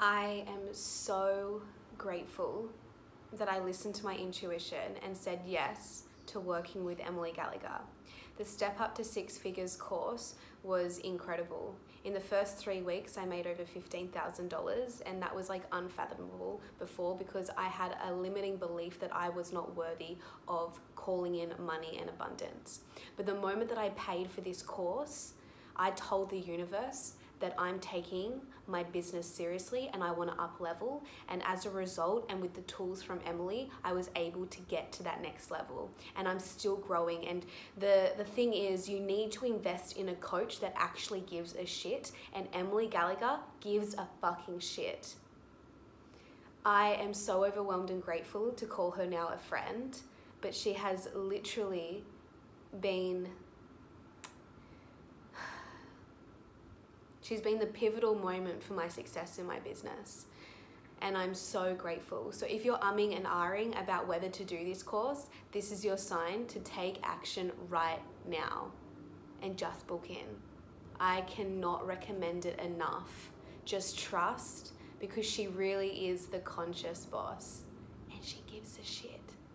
I am so grateful that I listened to my intuition and said yes to working with Emily Gallagher. The Step Up to Six Figures course was incredible. In the first three weeks, I made over $15,000, and that was like unfathomable before because I had a limiting belief that I was not worthy of calling in money and abundance. But the moment that I paid for this course, I told the universe that I'm taking my business seriously and I want to up level. And as a result, and with the tools from Emily, I was able to get to that next level. And I'm still growing. And the, the thing is, you need to invest in a coach that actually gives a shit. And Emily Gallagher gives a fucking shit. I am so overwhelmed and grateful to call her now a friend, but she has literally been She's been the pivotal moment for my success in my business. And I'm so grateful. So, if you're umming and ahhing about whether to do this course, this is your sign to take action right now and just book in. I cannot recommend it enough. Just trust because she really is the conscious boss.